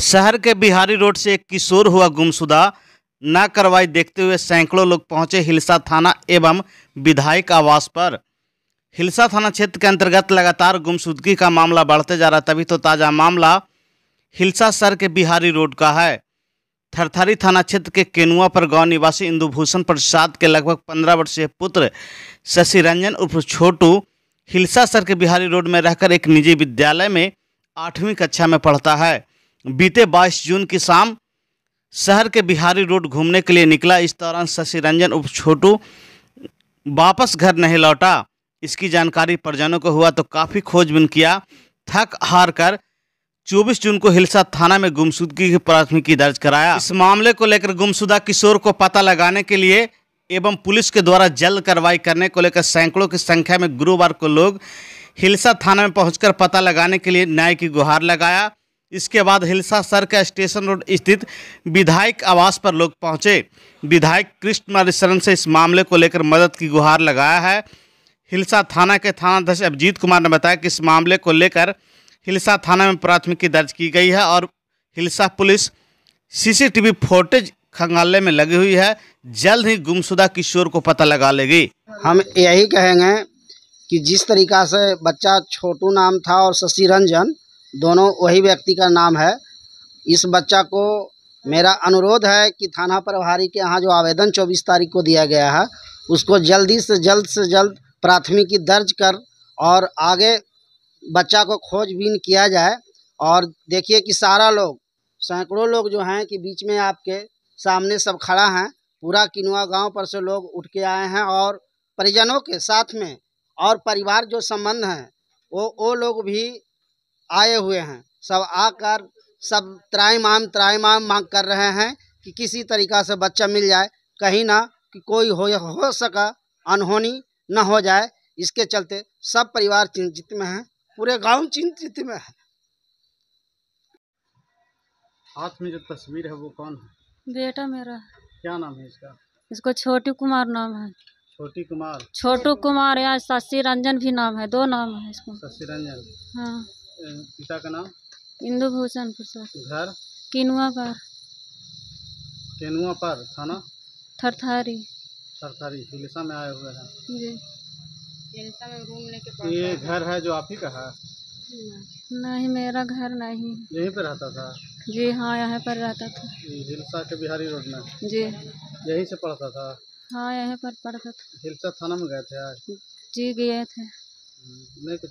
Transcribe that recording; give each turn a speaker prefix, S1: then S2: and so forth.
S1: शहर के बिहारी रोड से एक किशोर हुआ गुमशुदा। न कार्रवाई देखते हुए सैकड़ों लोग पहुँचे हिलसा थाना एवं विधायक आवास पर। हिलसा थाना क्षेत्र के अंतर्गत लगातार गुमशुदगी का मामला बढ़ते जा रहा तभी तो ताज़ा मामला हिलसा सर के बिहारी रोड का है। थरथरी थाना क्षेत्र के केनुआ पर गाँव निवासी इंदुभूषण प्रसाद के लगभग पंद्रह वर्षीय पुत्र शशि रंजन उर्फ़ छोटू हिलसा सर के बिहारी रोड में रहकर एक निजी विद्यालय में आठवीं कक्षा में पढ़ता है। बीते 22 जून की शाम शहर के बिहारी रोड घूमने के लिए निकला। इस दौरान शशि रंजन उप छोटू वापस घर नहीं लौटा। इसकी जानकारी परिजनों को हुआ तो काफ़ी खोजबीन किया। थक हार कर 24 जून को हिलसा थाना में गुमशुदगी की प्राथमिकी दर्ज कराया। इस मामले को लेकर गुमशुदा किशोर को पता लगाने के लिए एवं पुलिस के द्वारा जल्द कार्रवाई करने को लेकर सैकड़ों की संख्या में गुरुवार को लोग हिलसा थाना में पहुंचकर पता लगाने के लिए न्याय की गुहार लगाया। इसके बाद हिलसा सर का स्टेशन रोड स्थित विधायक आवास पर लोग पहुँचे। विधायक कृष्ण कुमार शरण से इस मामले को लेकर मदद की गुहार लगाया है। हिलसा थाना के थानाध्यक्ष अभिजीत कुमार ने बताया कि इस मामले को लेकर हिलसा थाना में प्राथमिकी दर्ज की गई है और हिलसा पुलिस सीसीटीवी फुटेज खंगालने में लगी हुई है। जल्द ही गुमशुदा किशोर को पता लगा लेगी।
S2: हम यही कहेंगे कि जिस तरीका से बच्चा छोटू नाम था और शशि रंजन दोनों वही व्यक्ति का नाम है। इस बच्चा को मेरा अनुरोध है कि थाना प्रभारी के यहाँ जो आवेदन 24 तारीख को दिया गया है, उसको जल्दी से जल्द से जल्द प्राथमिकी दर्ज कर और आगे बच्चा को खोजबीन किया जाए। और देखिए कि सारा लोग, सैकड़ों लोग जो हैं कि बीच में आपके सामने सब खड़ा हैं, पूरा किनुआ गाँव पर से लोग उठ के आए हैं और परिजनों के साथ में और परिवार जो संबंध हैं, वो वो लोग भी आए हुए हैं। सब आकर सब त्राईमाम त्राईमाम मांग कर रहे हैं कि किसी तरीका से बच्चा मिल जाए। कहीं ना कि कोई हो हो सका अनहोनी न हो जाए। इसके चलते सब परिवार चिंतित में है पूरे गाँव चिंतित में है।
S1: हाथ में जो तस्वीर है वो कौन है?
S3: बेटा मेरा।
S1: क्या नाम है इसका?
S3: इसको छोटू कुमार नाम है।
S1: छोटी कुमार।
S3: छोटू कुमार या शशि रंजन भी नाम है दो नाम है इसको।
S1: शशि रंजन।
S3: हाँ।
S1: पिता का नाम?
S3: इंदु भूषण प्रसाद।
S1: घर?
S3: किनुआ पर
S1: केनुआ पर थाना?
S3: थरथारी।
S1: सरकारी हिलसा में आए हुए हैं।
S3: जी।
S1: ये घर है जो आप ही का है?
S3: नहीं मेरा घर नहीं।
S1: यहीं पे रहता था?
S3: जी हाँ यहाँ पर रहता था।
S1: हिलसा के बिहारी रोड में?
S3: जी।
S1: यहीं से पढ़ता था?
S3: हाँ यहाँ पर पढ़ता था।
S1: हिलसा थाना में गए थे आज?
S3: जी गए थे।
S1: नहीं कुछ